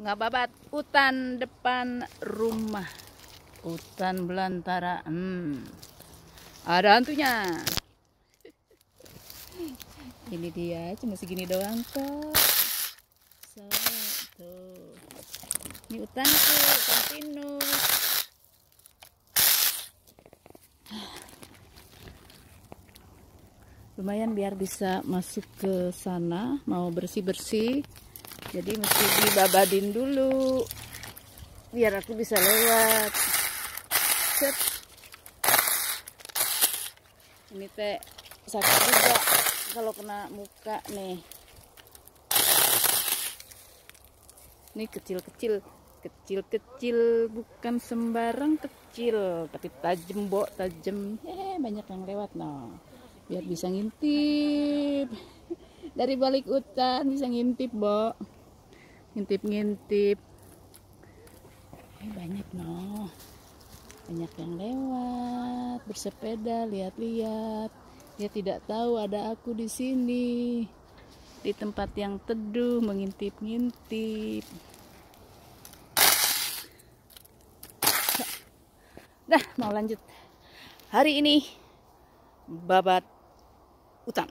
nggak babat. Hutan depan rumah. Hutan belantara. Hmm. ada hantunya. Ini dia cuma segini doang kok so tuh ini hutan tuh hutan pinus. Lumayan biar bisa masuk ke sana. Mau bersih-bersih jadi mesti dibabadin dulu biar aku bisa lewat. Set. ini teh sakit juga kalau kena muka nih. Ini kecil-kecil kecil-kecil bukan sembarang kecil. Tapi tajam bo tajam. Eh banyak yang lewat no. Biar bisa ngintip. Dari balik hutan bisa ngintip bo ngintip-ngintip. Eh, banyak no. Banyak yang lewat bersepeda lihat-lihat. Dia tidak tahu ada aku di sini. Di tempat yang teduh mengintip-ngintip. Dah mau lanjut. Hari ini babat utang